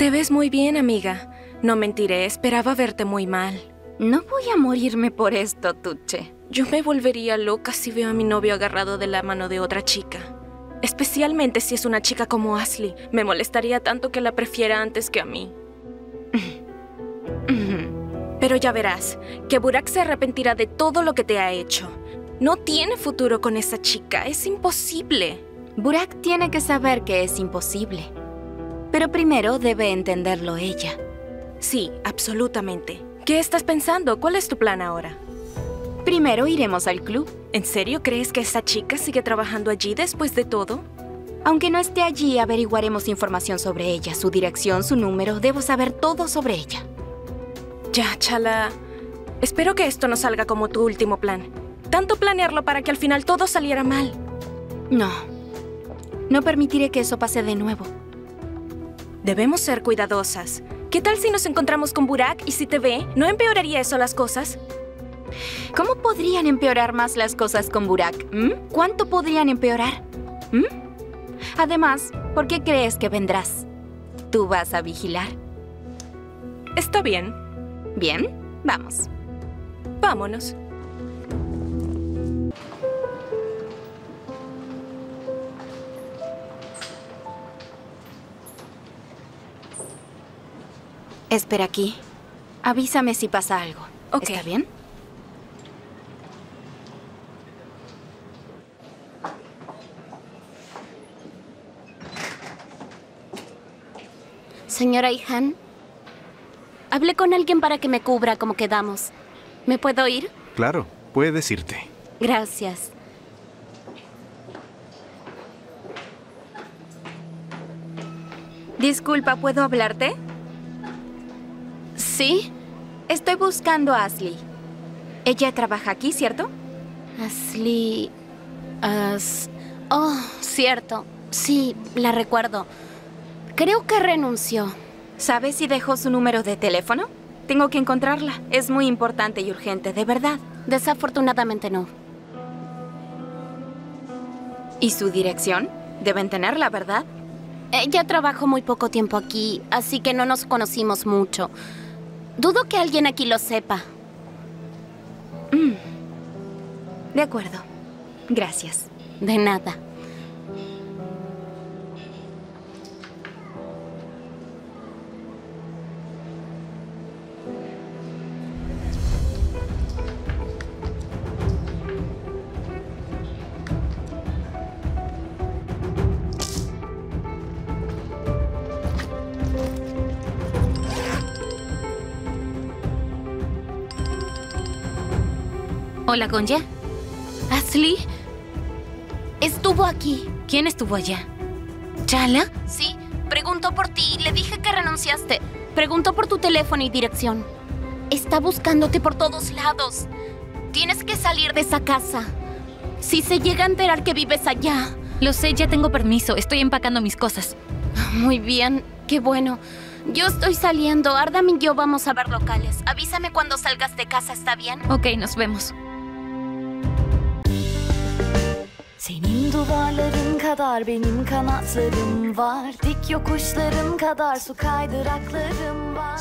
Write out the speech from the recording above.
Te ves muy bien, amiga. No mentiré, esperaba verte muy mal. No voy a morirme por esto, Tuche. Yo me volvería loca si veo a mi novio agarrado de la mano de otra chica. Especialmente si es una chica como Ashley. Me molestaría tanto que la prefiera antes que a mí. Pero ya verás, que Burak se arrepentirá de todo lo que te ha hecho. No tiene futuro con esa chica, es imposible. Burak tiene que saber que es imposible. Pero primero debe entenderlo ella. Sí, absolutamente. ¿Qué estás pensando? ¿Cuál es tu plan ahora? Primero iremos al club. ¿En serio crees que esa chica sigue trabajando allí después de todo? Aunque no esté allí, averiguaremos información sobre ella, su dirección, su número. Debo saber todo sobre ella. Ya, Chala. Espero que esto no salga como tu último plan. Tanto planearlo para que al final todo saliera mal. No. No permitiré que eso pase de nuevo. Debemos ser cuidadosas. ¿Qué tal si nos encontramos con Burak y si te ve, no empeoraría eso las cosas? ¿Cómo podrían empeorar más las cosas con Burak? ¿Cuánto podrían empeorar? Además, ¿por qué crees que vendrás? ¿Tú vas a vigilar? Está bien. Bien, vamos. Vámonos. Espera aquí. Avísame si pasa algo. ¿Está bien? Señora Ihan, hablé con alguien para que me cubra como quedamos. ¿Me puedo ir? Claro, puedes irte. Gracias. Disculpa, ¿puedo hablarte? ¿Sí? Estoy buscando a Ashley. Ella trabaja aquí, ¿cierto? Ashley... Oh, cierto. Sí, la recuerdo. Creo que renunció. ¿Sabes si dejó su número de teléfono? Tengo que encontrarla. Es muy importante y urgente, de verdad. Desafortunadamente no. ¿Y su dirección? Deben tenerla, ¿verdad? Ella trabajó muy poco tiempo aquí, así que no nos conocimos mucho. Dudo que alguien aquí lo sepa. Mm. De acuerdo. Gracias. De nada. Hola, Gonja. ¿Ashley? Estuvo aquí. ¿Quién estuvo allá? ¿Chala? Sí, preguntó por ti. Le dije que renunciaste. Preguntó por tu teléfono y dirección. Está buscándote por todos lados. Tienes que salir de esa casa. Si se llega a enterar que vives allá. Lo sé, ya tengo permiso. Estoy empacando mis cosas. Muy bien, qué bueno. Yo estoy saliendo. Ardam y yo vamos a ver locales. Avísame cuando salgas de casa, ¿está bien? Ok, nos vemos. Senin duvarların kadar benim kanatlarım var. Dik yokuşların kadar su kaydıraklarım var